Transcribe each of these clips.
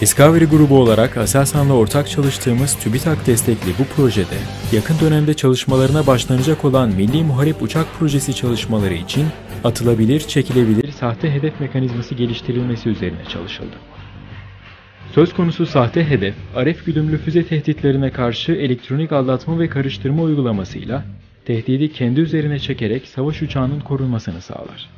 Discovery grubu olarak Aselsan'la ortak çalıştığımız TÜBİTAK destekli bu projede yakın dönemde çalışmalarına başlanacak olan Milli Muharip Uçak Projesi çalışmaları için atılabilir, çekilebilir sahte hedef mekanizması geliştirilmesi üzerine çalışıldı. Söz konusu sahte hedef, Aref güdümlü füze tehditlerine karşı elektronik aldatma ve karıştırma uygulamasıyla tehdidi kendi üzerine çekerek savaş uçağının korunmasını sağlar.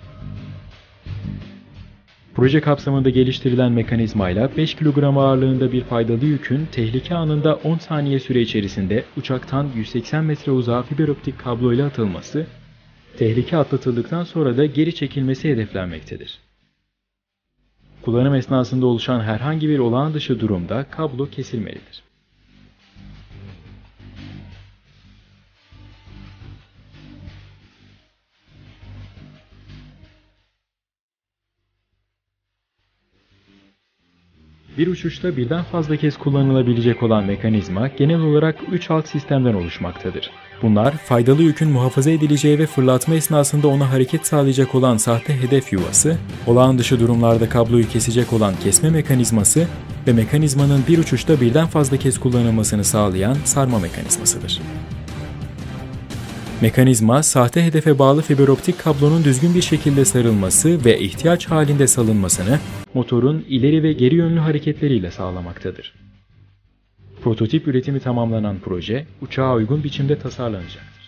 Proje kapsamında geliştirilen mekanizmayla 5 kilogram ağırlığında bir faydalı yükün tehlike anında 10 saniye süre içerisinde uçaktan 180 metre uzağa fiber optik kabloyla atılması, tehlike atlatıldıktan sonra da geri çekilmesi hedeflenmektedir. Kullanım esnasında oluşan herhangi bir olağan dışı durumda kablo kesilmelidir. Bir uçuşta birden fazla kez kullanılabilecek olan mekanizma genel olarak 3 alt sistemden oluşmaktadır. Bunlar faydalı yükün muhafaza edileceği ve fırlatma esnasında ona hareket sağlayacak olan sahte hedef yuvası, olağan dışı durumlarda kabloyu kesecek olan kesme mekanizması ve mekanizmanın bir uçuşta birden fazla kez kullanılmasını sağlayan sarma mekanizmasıdır. Mekanizma, sahte hedefe bağlı fiberoptik kablonun düzgün bir şekilde sarılması ve ihtiyaç halinde salınmasını motorun ileri ve geri yönlü hareketleriyle sağlamaktadır. Prototip üretimi tamamlanan proje, uçağa uygun biçimde tasarlanacak.